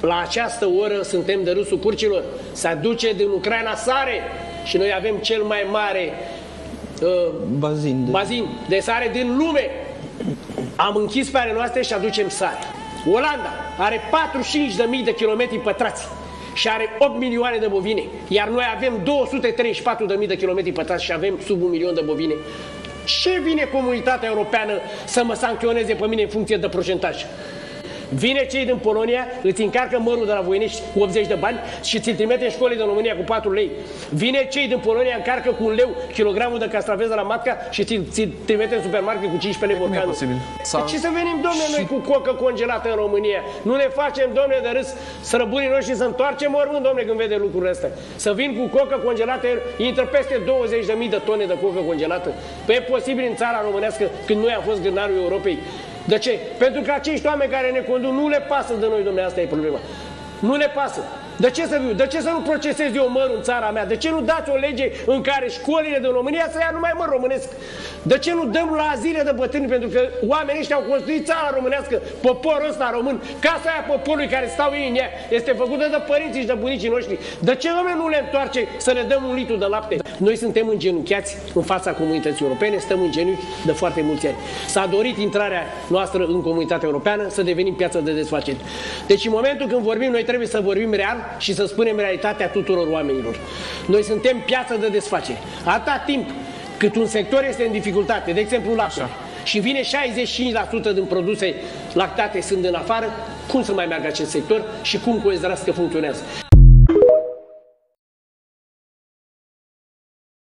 La această oră suntem de râsul curcilor. Se aduce din Ucraina sare și noi avem cel mai mare uh, bazin, de... bazin de sare din lume. Am închis pe ale noastre și aducem sare. Olanda are 45.000 de kilometri pătrați și are 8 milioane de bovine, iar noi avem 234.000 de kilometri pătrați și avem sub un milion de bovine. Ce vine comunitatea europeană să mă sancționeze pe mine în funcție de procentaj? Vine cei din Polonia, îți încarcă mărul de la Voinești cu 80 de bani și ți-l trimite în școlii din România cu 4 lei. Vine cei din Polonia, încarcă cu un leu kilogramul de castraveți de la matca și ți-l ți trimite în supermarket cu 15 lei borcanul. Sau... Ce să venim, domne, și... noi cu cocă congelată în România? Nu ne facem, domne, de râs sărăbunii noștri să întoarcem mormânt, domne, când vede lucrurile astea. Să vin cu cocă congelată, intră peste 20.000 de tone de cocă congelată. Păi e posibil în țara românească, când noi am fost gândarul Europei, de ce? Pentru că acești oameni care ne conduc nu le pasă de noi, domnule, asta e problema. Nu le pasă. De ce să viu? De ce să nu procesez eu mărul în țara mea? De ce nu dați o lege în care școlile din România să ia numai măr românesc? De ce nu dăm la zile de bătrâni? Pentru că oamenii ăștia au construit țara românească, poporul ăsta român, casa aia poporului care stau ei în ea, este făcută de părinții și de bunicii noștri. De ce lume nu le întoarce să ne dăm un litru de lapte? Noi suntem îngenunchiați în fața comunității europene, stăm în genunchi de foarte mulți ani. S-a dorit intrarea noastră în comunitatea europeană să devenim piață de desfacere. Deci în momentul când vorbim, noi trebuie să vorbim real și să spunem realitatea tuturor oamenilor. Noi suntem piață de desfacere. Atâta timp cât un sector este în dificultate, de exemplu lapte, și vine 65% din produse lactate sunt în afară, cum să mai meargă acest sector și cum considerați că funcționează?